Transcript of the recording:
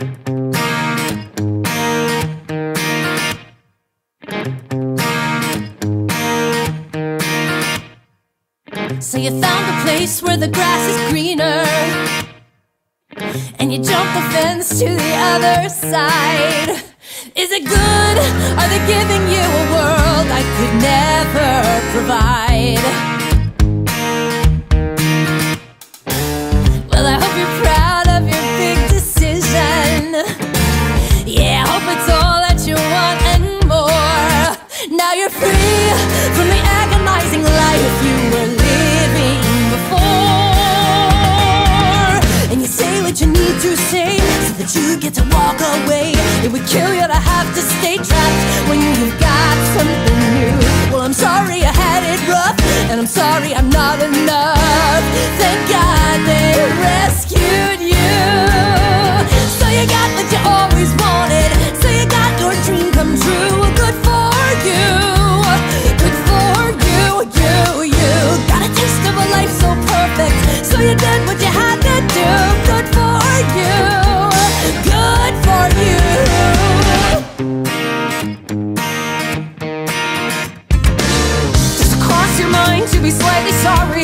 So you found a place where the grass is greener And you jump the fence to the other side Is it good? Are they giving you a world I could never provide? free from the agonizing life you were living before. And you say what you need to say so that you get to walk away. It would kill you to have to stay trapped when you've got something new. Well, I'm sorry I had it rough, and I'm sorry I'm not enough. perfect. So you did what you had to do. Good for you. Good for you. Does it cross your mind to be slightly sorry?